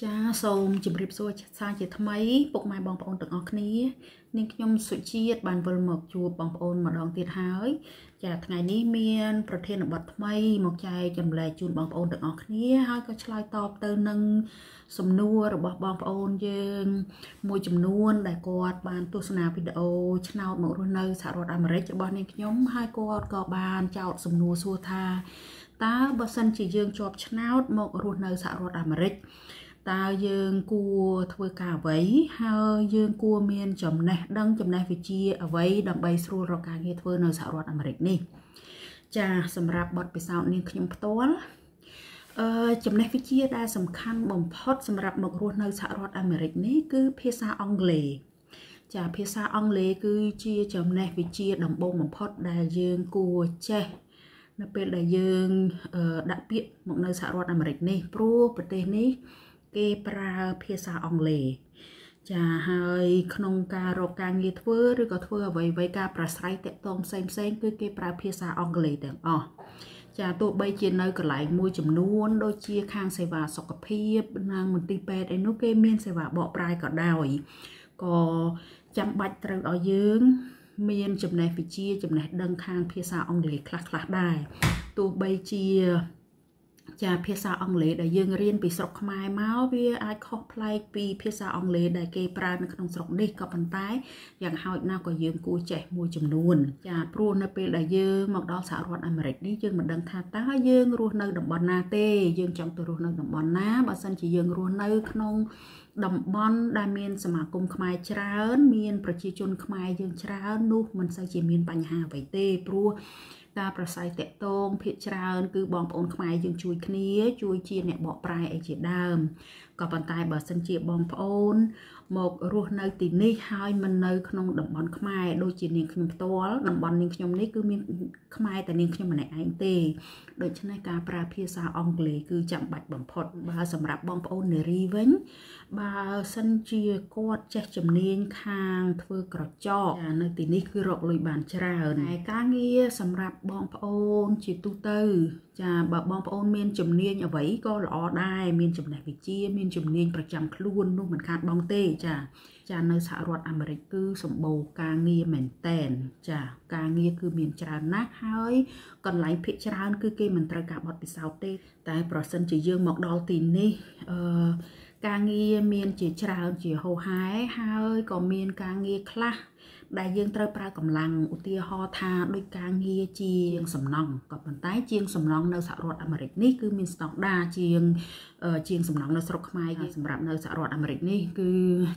ចាសូមជម្រាបសួរសាជាថ្មីពុកម៉ែបងប្អូនទាំងអស់គ្នានាងខ្ញុំសុជាតិបានវិលមកជួបបងប្អូនម្ដងទៀតហើយ ចាថ្ងៃនេះមាន ប្រធានបទថ្មី មកចែកចម្លែកជូនបងប្អូនទាំងអស់គ្នាហើយក៏ឆ្លើយតបទៅនឹងសំណួររបស់បងប្អូនយើង មួយចំនួន ដែលគាត់បានទស្សនាវីដេអូឆ្នោតមករស់នៅសហរដ្ឋអាមេរិករបស់នាងខ្ញុំហើយគាត់ក៏បានចោទសំណួរសួរថាតើបើសិនជាយើងជាប់ឆ្នោតមករស់នៅសហរដ្ឋអាមេរិក តើយើងគួរធ្វើការអ្វីហើយយើងគួរមានចំណេះដឹងចំណេះវិជ្ជាអ្វីដើម្បីស្រួលរកការងារធ្វើនៅសហរដ្ឋអាមេរិកនេះចាសម្រាប់បទពិសោធន៍នាងខ្ញុំផ្ទាល់អឺចំណេះវិជ្ជាដែលសំខាន់បំផុតសម្រាប់មករស់នៅសហរដ្ឋអាមេរិកនេះគឺភាសាអង់គ្លេសចាភាសាអង់គ្លេសគឺជាចំណេះវិជ្ជាដំបូងបំផុតដែលយើងគួរចេះនៅពេលដែលយើងដាក់ពាក្យមកនៅសហរដ្ឋអាមេរិកនេះព្រោះប្រទេសនេះ គេប្រើភាសាអង់គ្លេសចាហើយក្នុងការរកការងារធ្វើឬក៏ធ្វើអ្វីអ្វីការប្រស្រ័យតាក់ទងផ្សេងផ្សេងគឺគេប្រើភាសាអង់គ្លេសទាំងអស់ចាទោះបីជានៅកន្លែងមួយចំនួន ដូចជាខាងសេវាសុខភាពនិងមន្ទីរពេទ្យអីនោះគេមានសេវាបកប្រែក៏ដោយក៏ចាំបាច់ត្រូវឲ្យយើង មានចំណេះវិជ្ជាចំណេះដឹងខាងភាសាអង់គ្លេសខ្លះៗដែរទោះបីជា ចាភាសាអង់គ្លេសដែលយើងរៀនពីស្រុកខ្មែរមកវាអាចខុសប្លែកពីភាសាអង់គ្លេសដែលគេប្រើនៅក្នុងស្រុកនេះក៏ប៉ុន្តែយ៉ាងហោចណាស់ក៏យើងគួរចេះមួយចំនួន ចាព្រោះនៅពេលដែលយើងមកដល់សហរដ្ឋអាមេរិកនេះយើងមិនដឹងថាតើយើងរស់នៅតំបន់ណាទេ យើងចង់ទៅរស់នៅតំបន់ណាបើសិនជាយើងរស់នៅក្នុងតំបន់ដែលមានសមាគមខ្មែរច្រើន មានប្រជាជនខ្មែរយើងច្រើននោះមិនសូវជាមានបញ្ហាអ្វីទេព្រោះ ការប្រស័យតាក់ទងភាកច្រើន គឺបងប្អូនខ្មែរយើងជួយគ្នាជួយជាអ្នកបកប្រែអីជាដើមក៏ប៉ុន្តែបើសិនជាបងប្អូន មករស់នៅទីនេះហើយមិននៅក្នុងតំបន់ខ្មែរដូចជានាងខ្ញុំផ្ទាល់តំបន់នាងខ្ញុំនេះគឺមានខ្មែរតែនាងខ្ញុំម្នាក់ឯងទេដូច្នេះការប្រើភាសាអង់គ្លេសគឺចាំបាច់បំផុតបើសម្រាប់បងប្អូននារីវិញ បើសិនជាគាត់ចេះជំនាញខាងធ្វើក្រចកនៅទីនេះគឺរកលុយបានច្រើនហើយការងារសម្រាប់បងប្អូនជាទូទៅ ចាបើបងប្អូនមានជំនាញអ្វីក៏ល្អដែរមានចំណេះវិជ្ជាមានជំនាញប្រចាំខ្លួននោះមិនខាតបង់ទេចាចានៅសហរដ្ឋអាមេរិកគឺសម្បូរការងារមែនតែនចាការងារគឺមានច្រើនណាស់ហើយកន្លែងភិកច្រើន គឺគេមិនត្រូវការបត់ពិសោធន៍ទេ តែ ប្រសិនជាយើងមកដល់ទីនេះអឺ ការងារមានជាច្រើនជាហោហែហើយក៏មានការងារខ្លះដែលយើងត្រូវប្រើកម្លាំងឧទាហរណ៍ថាដូចការងារជាងសំណង់ក៏ប៉ុន្តែជាងសំណង់នៅសហរដ្ឋអាមេរិកនេះគឺមានស្តង់ដារជាងជាងសំណង់នៅស្រុកខ្មែរគេសម្រាប់នៅសហរដ្ឋអាមេរិកនេះគឺ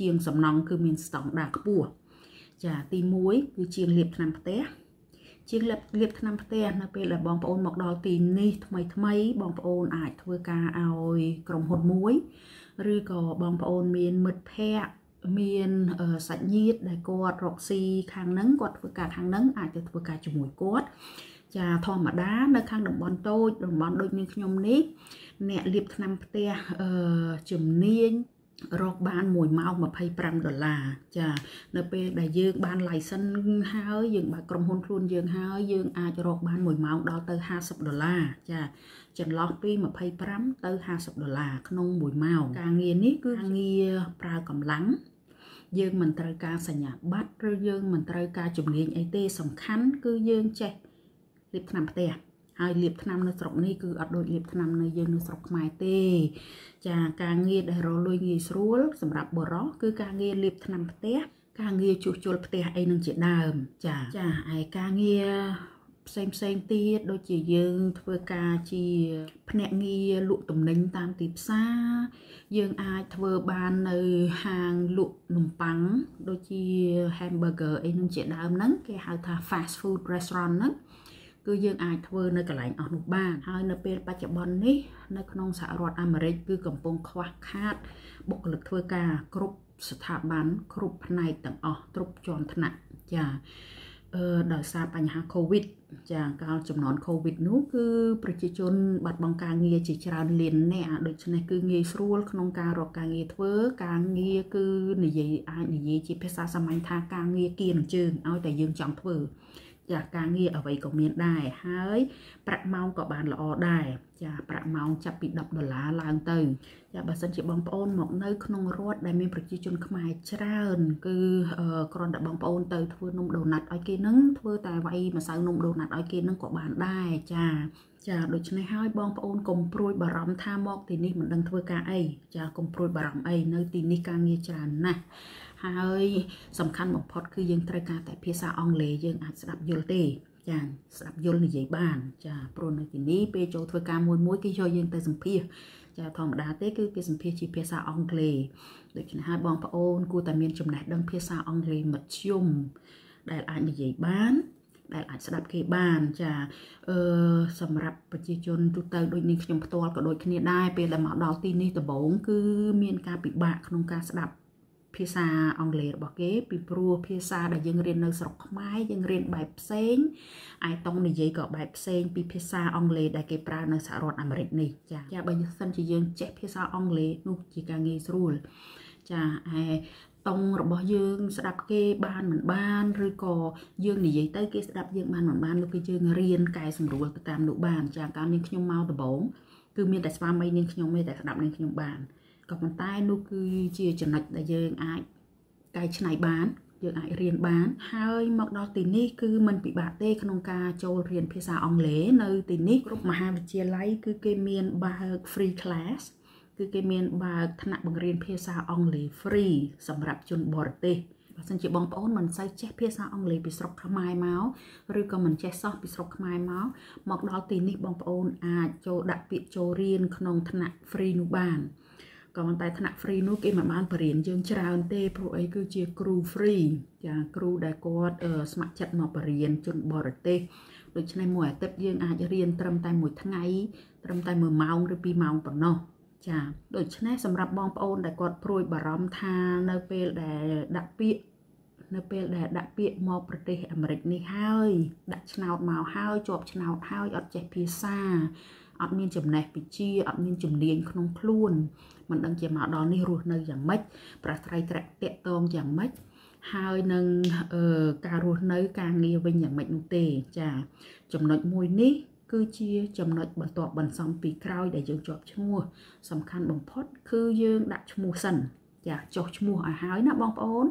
ជាងសំណង់គឺមានស្តង់ដារខ្ពស់ចាទី1គឺជាងលាបថ្នាំផ្ទះ ជាងលាបលាបថ្នាំផ្ទះនៅពេលដែលបងប្អូនមកដល់ទីនេះថ្មីថ្មីបងប្អូនអាចធ្វើការឲ្យក្រុមហ៊ុនមួយឬក៏បងប្អូនមានមិត្តភ័ក្តិមានសាច់ញាតិដែលគាត់រកស៊ីខាងហ្នឹងគាត់ធ្វើការខាងហ្នឹងអាចទៅធ្វើការជាមួយគាត់ចាធម្មតានៅខាងតំបន់តូចតំបន់ដូចនាងខ្ញុំនេះអ្នកលាបថ្នាំផ្ទះអឺជំនាញ រកបាន1ម៉ោង25ដុល្លារចានៅពេលដែលយើងបាន license ហើយយើងបើកក្រុមហ៊ុនខ្លួនយើងហើយយើងអាចរកបាន1ម៉ោងដល់ទៅ50ដុល្លារចាចន្លោះពី25ទៅ50ដុល្លារក្នុង1ម៉ោងការងារនេះគឺការងារប្រើកម្លាំងយើងមិនត្រូវការសញ្ញាបត្រឬយើងមិនត្រូវការជំនាញអីទេសំខាន់គឺយើងចេះលាបថ្នាំផ្ទះ ហើយលាបថ្នាំនៅស្រុកនេះគឺអត់ដូចលាបថ្នាំនៅយើងនៅស្រុកខ្មែរទេ ចាការងារដែលរលួយងាយស្រួលសម្រាប់បរោះគឺការងារលាបថ្នាំផ្ទះការងារជួសជុលផ្ទះអីនឹងជាដើម ចាចាឯការងារផ្សេងផ្សេងទៀតដូចជាយើងធ្វើការជាភ្នាក់ងារលក់ទំនិញតាមទីផ្សារយើងអាចធ្វើបាននៅហាងលក់នំប៉័ងដូចជា hamburger អីនឹងជាដើមហ្នឹងគេហៅថា fast food restaurant ហ្នឹង គឺយើងអាចធ្វើនៅកន្លែងអស់នោះបានហើយនៅពេលបច្ចុប្បន្ននេះនៅក្នុងសហរដ្ឋអាមេរិកគឺកំពុងខ្វះខាតបុគ្គលិកធ្វើការគ្រប់ស្ថាប័នគ្រប់ផ្នែកទាំងអស់គ្រប់ជាន់ថ្នាក់ចាអឺដោយសារបញ្ហា Covid ចាកាលចំនួន Covid នោះគឺប្រជាជនបាត់បង់ការងារជាច្រើនលានអ្នកដូច្នេះគឺងាយស្រួលក្នុងការរកការងារធ្វើ ការងារគឺនិយាយអាចនិយាយជាភាសាសាមញ្ញថាការងារគៀនជើងឲ្យតែយើងចង់ធ្វើ ចាការងារអ្វីក៏មានដែរហើយប្រាក់ម៉ោងក៏បានល្អដែរចាប្រាក់ម៉ោងចាប់ពី10ដុល្លារឡើងទៅចាបើសិនជាបងប្អូនមកនៅក្នុងរដ្ឋដែលមានប្រជាជនខ្មែរច្រើន គឺគ្រាន់តែបងប្អូនទៅធ្វើនំដូណាត់ឲ្យគេនឹងធ្វើតែវាយម្សៅនំដូណាត់ឲ្យគេនឹងក៏បានដែរចាចាដូច្នេះហើយបងប្អូនកុំព្រួយបារម្ភថាមកទីនេះមិនដឹងធ្វើការអីចាកុំព្រួយបារម្ភអីនៅទីនេះការងារច្រើនណាស់ ហើយសំខាន់បំផុតគឺយើងត្រូវការតែភាសាអង់គ្លេសយើងអាចស្ដាប់យល់ទេចាស្ដាប់យល់និយាយបាន ចាព្រោះនៅទីនេះពេលចូលធ្វើការមួយមួយគេយកយើងទៅសម្ភាសចាធម្មតាទេគឺគេសម្ភាសជាភាសាអង់គ្លេសដូច្នេះហើយបងប្អូនគួរតែមានចំណេះដឹងភាសាអង់គ្លេសមធ្យមដែលអាចនិយាយបានដែលអាចស្ដាប់គេបានចាអឺសម្រាប់ប្រជាជនទូទៅដូចនេះខ្ញុំផ្ទាល់ក៏ដូចគ្នាដែរពេលដែលមកដល់ទីនេះដំបូងគឺមានការពិបាកក្នុងការស្ដាប់ ភាសាអង់គ្លេសរបស់គេពីព្រោះភាសាដែលយើងរៀននៅស្រុកខ្មែរយើងរៀនបែបផ្សេងឯតង់និយាយក៏បែបផ្សេងពីភាសាអង់គ្លេសដែលគេប្រើនៅសហរដ្ឋអាមេរិកនេះចាចាបើសិនជាយើងចេះភាសាអង់គ្លេសនោះជាការងាយស្រួលចាឯតង់របស់យើងស្ដាប់គេបានមិនបានឬក៏យើងនិយាយទៅគេស្ដាប់យើងបានមិនបាននោះគឺយើងរៀនកែសម្រួលទៅតាមនោះបានចាកាលនាងខ្ញុំមកដំបូងគឺមានតែស្វាមីនាងខ្ញុំទេតែស្ដាប់នាងខ្ញុំបាន ក៏ប៉ុន្តែនោះគឺជាចំណុចដែលយើងអាចកែច្នៃបានយើងអាចរៀនបាន ហើយមកដល់ទីនេះគឺมันពិបាកទេក្នុងការចូលរៀនភាសាអង់គ្លេសនៅទីនេះគ្រប់មហាវិទ្យាល័យគឺគេមានបើក free class គឺគេមានបើកថ្នាក់បង្រៀនភាសាអង់គ្លេស free សម្រាប់ជនបរទេសបើសិនជាបងប្អូនមិនសូវចេះភាសាអង់គ្លេសពីស្រុកខ្មែរមកឬក៏មិនចេះសោះពីស្រុកខ្មែរមកមកដល់ទីនេះបងប្អូនអាចចូលដាក់ពាក្យចូលរៀនក្នុងថ្នាក់ free នោះបាន ក៏ប៉ុន្តែថ្នាក់ free នោះគេមិនបានបរៀនយើងច្រើនទេព្រោះអីគឺជាគ្រូ free ចាគ្រូដែលគាត់ស្ម័គ្រចិត្តមកបរៀនជនបរទេសដូច្នេះមួយអាទិត្យយើងអាចរៀនត្រឹមតែមួយថ្ងៃត្រឹមតែ1ម៉ោងឬ2ម៉ោងប៉ុណ្ណោះចាដូច្នេះសម្រាប់បងប្អូនដែលគាត់ព្រួយបារម្ភថានៅពេលដែលដាក់ពាក្យនៅពេលដែលដាក់ពាក្យមកប្រទេសអាមេរិកនេះហើយដាក់ឆ្នោតមកហើយជាប់ឆ្នោតហើយអត់ចេះភាសា អត់មានចំណេះវិជ្ជាអត់មានជំនាញក្នុងខ្លួនមិនដឹងជាមកដល់នេះរស់នៅយ៉ាងម៉េចប្រស្រ័យត្រាក់តាក់តងយ៉ាងម៉េចហើយនឹងការរស់នៅ ការងារវិញយ៉ាងម៉េចនោះទេចាចំណុចមួយនេះគឺជាចំណុចបន្ទាប់បន្សំពីក្រោយដែលយើងជាប់ឈ្មោះសំខាន់បំផុត គឺយើងដាក់ឈ្មោះសិន ចាចុះឈ្មោះឲ្យហើយណាបងប្អូន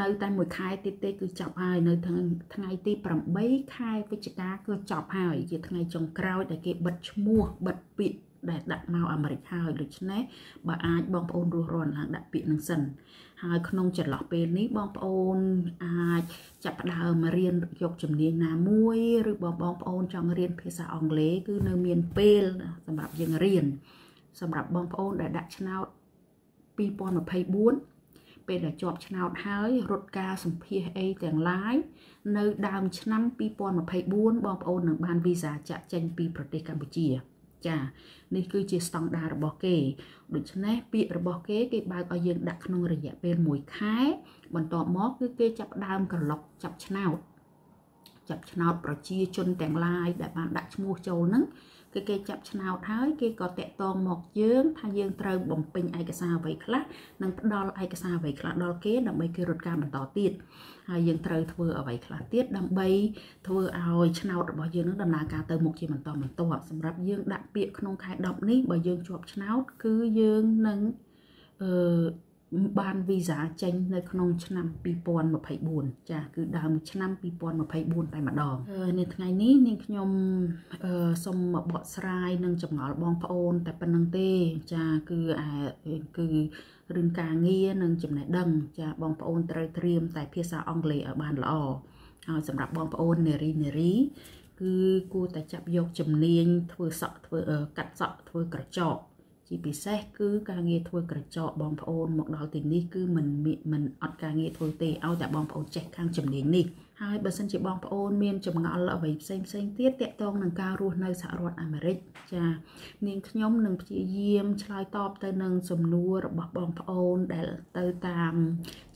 នៅតែមួយខែទៀតទេគឺចប់ហើយនៅថ្ងៃទី8ខែវិច្ឆិកាគឺចប់ហើយជាថ្ងៃចុងក្រោយដែលគេបិទឈ្មោះបិទពាក្យដែលដាក់មកអាមេរិកហើយដូច្នេះបើអាចបងប្អូនរស់រាន់ឡើងដាក់ពាក្យនឹងសិនហើយក្នុងចន្លោះពេលនេះបងប្អូនអាចចាប់ផ្ដើមរៀនយកជំនាញណាមួយឬបងបងប្អូនចង់រៀនភាសាអង់គ្លេសគឺនៅមានពេលសម្រាប់យើងរៀនសម្រាប់បងប្អូនដែលដាក់ឆ្នោត 2024ពេលដែលជាប់ឆ្នោតហើយរត់ការសម្ភាសអីទាំងឡាយនៅដើមឆ្នាំ2024បងប្អូននឹងបានវីសាចាក់ចេញពីប្រទេសកម្ពុជាចានេះគឺជាស្តង់ដាររបស់គេដូច្នេះពាក្យរបស់គេគេបើកឲ្យយើងដាក់ក្នុងរយៈពេល1ខែបន្ទាប់មកគឺគេចាប់ដើមក្រឡុកចាប់ឆ្នោតចាប់ឆ្នោតប្រជាជនទាំងឡាយដែលបានដាក់ឈ្មោះចូលហ្នឹង គឺគេចាប់ឆ្នោតហើយគេក៏តាក់ទងមកយើងថាយើងត្រូវបំពេញឯកសារអ្វីខ្លះនិងផ្ដល់ឯកសារអ្វីខ្លះដល់គេដើម្បីគេរត់ការបន្តទៀតហើយយើងត្រូវធ្វើអ្វីខ្លះទៀតដើម្បីធ្វើឲ្យឆ្នោតរបស់យើងនឹងដំណើរការទៅមុខជាបន្តបន្ទាប់សម្រាប់យើងដាក់ពាក្យក្នុងខែ10នេះបើយើងជាប់ឆ្នោតគឺយើងនឹងអឺ បានវីសាចេញនៅក្នុងឆ្នាំ2024ចាគឺដើមឆ្នាំ2024តែម្ដងនៅថ្ងៃនេះនាងខ្ញុំសូមមកបកស្រាយនឹងចម្ងល់បងប្អូន តែប៉ុណ្្នឹងទេ ចាគឺគឺរឿងការងារនិងចំណេះដឹង ចាបងប្អូនត្រូវត្រៀមតែភាសាអង់គ្លេសឲ្យបានល្អហើយសម្រាប់បងប្អូននារីនារីគឺគួរតែចាប់យកជំនាញធ្វើសក់ធ្វើកាត់សក់ធ្វើក្រចក ជាពិសេសគឺការងារធ្វើក្រចកបងប្អូនមកដល់ទីនេះគឺមិនមិនអត់ការងារធ្វើទេឲ្យតែបងប្អូនចេះខាងជំនាញនេះហើយបើសិនជាបងប្អូនមានចម្ងល់អ្វីផ្សេងផ្សេងទៀតតាក់ទងនឹងការរស់នៅសហរដ្ឋអាមេរិកចានាងខ្ញុំនឹងព្យាយាមឆ្លើយតបទៅនឹងសំណួររបស់បងប្អូនដែលទៅតាម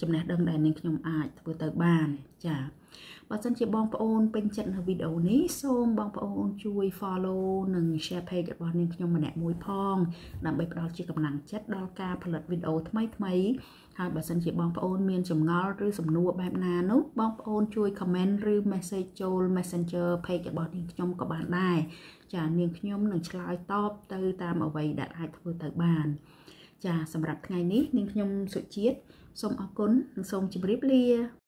ចំណេះដឹងដែលនាងខ្ញុំអាចធ្វើទៅបានចា បើសិនជាបងប្អូនពេញចិត្តនៅវីដេអូនេះសូមបងប្អូនជួយ follow និង share page របស់នាងខ្ញុំម្នាក់មួយផងដើម្បីផ្ដល់ជាកម្លាំងចិត្តដល់ការផលិតវីដេអូថ្មីៗហើយបើសិនជាបងប្អូនមានចម្ងល់ឬសំណួរបែបណានោះបងប្អូនជួយ comment ឬ message ចូល Messenger page របស់នាងខ្ញុំក៏បានដែរចានាងខ្ញុំនឹងឆ្លើយតបទៅតាមអ្វីដែលអាចធ្វើទៅបានចាសម្រាប់ថ្ងៃនេះនាងខ្ញុំសុជាតិសូមអរគុណនិងសូមជម្រាបលា